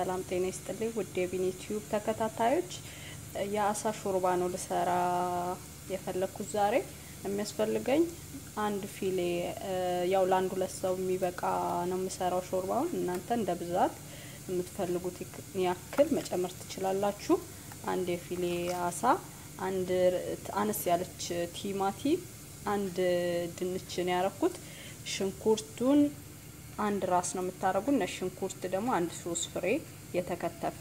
ሰላም ጤና ይስጥልኝ ውድ የ Bini Tube ተከታታዮች፣ የአሳ ሾርባ ነው ልሰራ የፈለግኩት ዛሬ። የሚያስፈልገኝ አንድ fillet ያው ለአንድ ሁለት ሰው የሚበቃ ነው የምሰራው ሾርባውን። እናንተ እንደ ብዛት የምትፈልጉት ያክል መጨመር ትችላላችሁ። አንድ የ fillet አሳ፣ አንድ አነስ ያለች ቲማቲም፣ አንድ ድንችን ያረኩት ሽንኩርቱን አንድ ራስ ነው የምታረጉ። ነጭ ሽንኩርት ደግሞ አንድ ሶስት ፍሬ የተከተፈ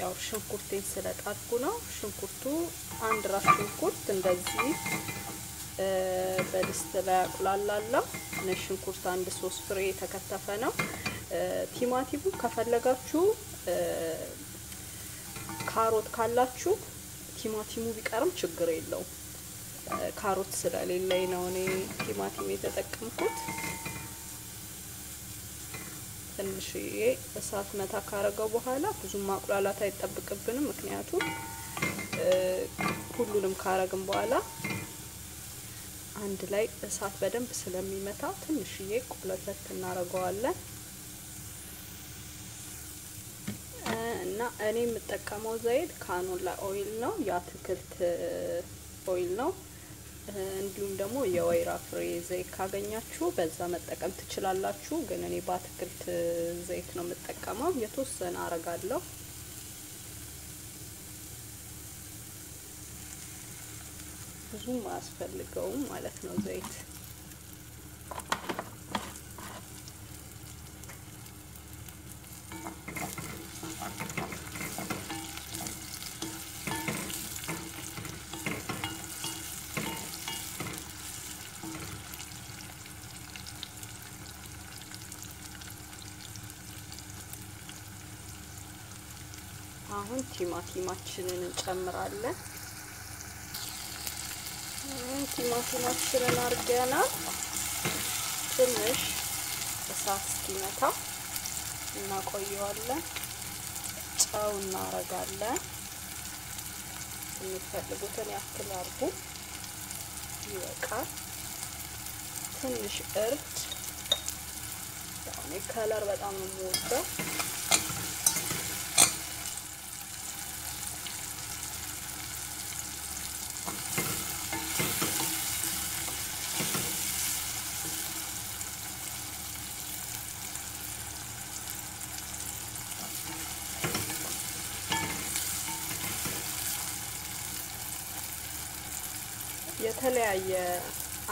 ያው ሽንኩርቴን ስለጣድኩ ነው። ሽንኩርቱ አንድ ራስ ሽንኩርት እንደዚህ በድስት ላይ አቁላላለሁ። ነጭ ሽንኩርት አንድ ሶስት ፍሬ የተከተፈ ነው። ቲማቲሙ ከፈለጋችሁ ካሮት ካላችሁ ቲማቲሙ ቢቀርም ችግር የለውም። ካሮት ስለሌለኝ ነው እኔ ቲማቲም የተጠቀምኩት። ትንሽዬ እሳት መታ ካረገው በኋላ ብዙም ማቁላላት አይጠብቅብንም። ምክንያቱም ሁሉንም ካረግን በኋላ አንድ ላይ እሳት በደንብ ስለሚመታ ትንሽዬ ቁለበት እናረገዋለን እና እኔ የምጠቀመው ዘይት ካኖላ ኦይል ነው፣ የአትክልት ኦይል ነው። እንዲሁም ደግሞ የወይራ ፍሬ ዘይት ካገኛችሁ በዛ መጠቀም ትችላላችሁ። ግን እኔ በአትክልት ዘይት ነው የምጠቀመው። የተወሰነ አረጋለሁ። ብዙም አያስፈልገውም ማለት ነው ዘይት አሁን ቲማቲማችንን እንጨምራለን። ቲማቲማችንን አርገናል። ትንሽ እሳት እስኪመታ እናቆየዋለን። ጨው እናረጋለን። የሚፈልጉትን ያክል አርጉ፣ ይበቃል። ትንሽ እርድ፣ ከለር በጣም ነው የምወደው የተለያየ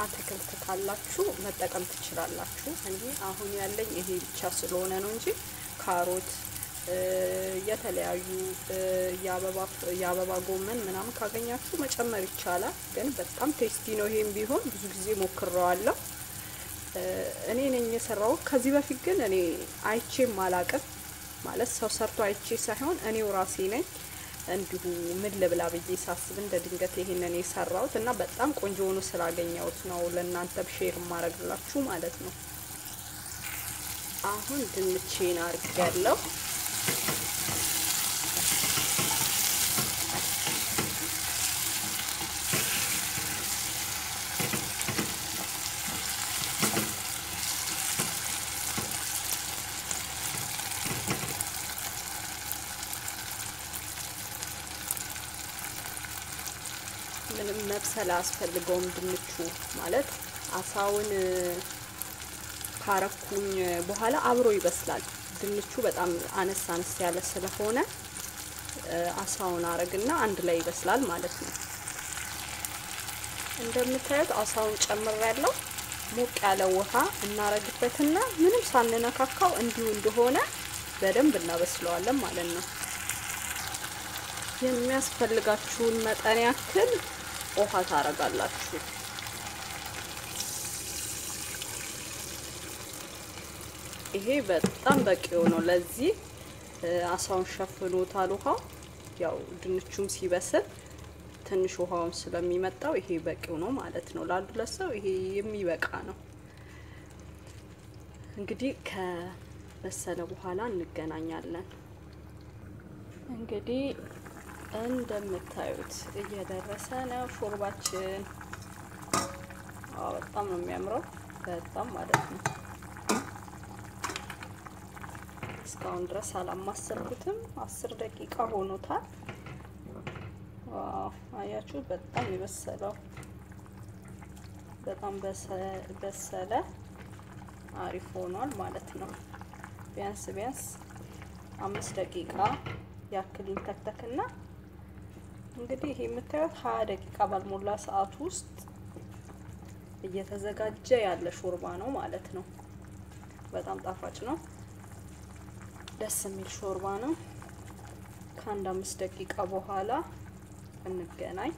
አትክልት ካላችሁ መጠቀም ትችላላችሁ። እኔ አሁን ያለኝ ይሄ ብቻ ስለሆነ ነው እንጂ ካሮት፣ የተለያዩ የአበባ ጎመን ምናምን ካገኛችሁ መጨመር ይቻላል። ግን በጣም ቴስቲ ነው። ይሄም ቢሆን ብዙ ጊዜ ሞክሬዋለሁ። እኔ ነኝ የሰራው። ከዚህ በፊት ግን እኔ አይቼም አላቅም። ማለት ሰው ሰርቶ አይቼ ሳይሆን እኔው ራሴ ነኝ እንዲሁ ምን ልብላ ብዬ ሳስብ እንደ ድንገት ይሄንን የሰራሁት እና በጣም ቆንጆ ሆኖ ስላገኘሁት ነው ለእናንተ share ማድረግላችሁ ማለት ነው። አሁን ድንቼን አርጌያለሁ። ምንም መብሰል አያስፈልገውም። ድንቹ ማለት አሳውን ካረኩኝ በኋላ አብሮ ይበስላል። ድንቹ በጣም አነስ አነስ ያለ ስለሆነ አሳውን አረግና አንድ ላይ ይበስላል ማለት ነው። እንደምታዩት አሳውን ጨምር ያለው ሞቅ ያለ ውሃ እናረግበትና ምንም ሳንነካካው እንዲሁ እንደሆነ በደንብ እናበስለዋለን ማለት ነው። የሚያስፈልጋችሁን መጠን ያክል ውሃ ታረጋላችሁ። ይሄ በጣም በቂው ነው። ለዚህ አሳውን ሸፍኖታል ውሃው። ያው ድንቹም ሲበስል ትንሽ ውሃውን ስለሚመጣው ይሄ በቂው ነው ማለት ነው። ላንዱ ለሰው ይሄ የሚበቃ ነው። እንግዲህ ከበሰለ በኋላ እንገናኛለን። እንግዲህ እንደምታዩት እየደረሰ ነው ሾርባችን። በጣም ነው የሚያምረው፣ በጣም ማለት ነው። እስካሁን ድረስ አላማሰልኩትም። አስር ደቂቃ ሆኖታል። አያችሁ፣ በጣም የበሰለው በጣም በሰለ አሪፍ ሆኗል ማለት ነው። ቢያንስ ቢያንስ አምስት ደቂቃ ያክል ይንተክተክና እንግዲህ የምታዩት ሀያ ደቂቃ ባልሞላ ሰዓት ውስጥ እየተዘጋጀ ያለ ሾርባ ነው ማለት ነው። በጣም ጣፋጭ ነው። ደስ የሚል ሾርባ ነው። ከአንድ አምስት ደቂቃ በኋላ እንገናኝ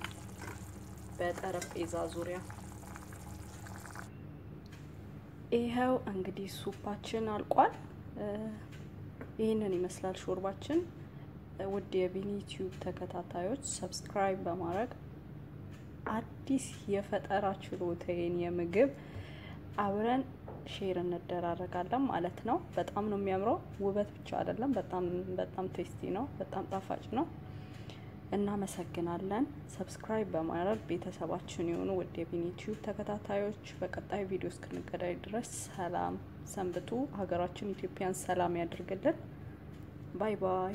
በጠረጴዛ ዙሪያ። ይኸው እንግዲህ soup ኣችን አልቋል። ይህንን ይመስላል ሾርባችን። ውድ የ Bini Tube ተከታታዮች subscribe በማድረግ አዲስ የፈጠራ ችሎታዬን የምግብ አብረን share እንደራረጋለን ማለት ነው። በጣም ነው የሚያምረው። ውበት ብቻ አይደለም፣ በጣም በጣም tasty ነው። በጣም ጣፋጭ ነው። እናመሰግናለን። subscribe በማድረግ ቤተሰባችን የሆኑ ውድ የ Bini Tube ተከታታዮች በቀጣይ ቪዲዮ እስክንገናኝ ድረስ ሰላም ሰንብቱ። ሀገራችን ኢትዮጵያን ሰላም ያድርግልን። ባይ ባይ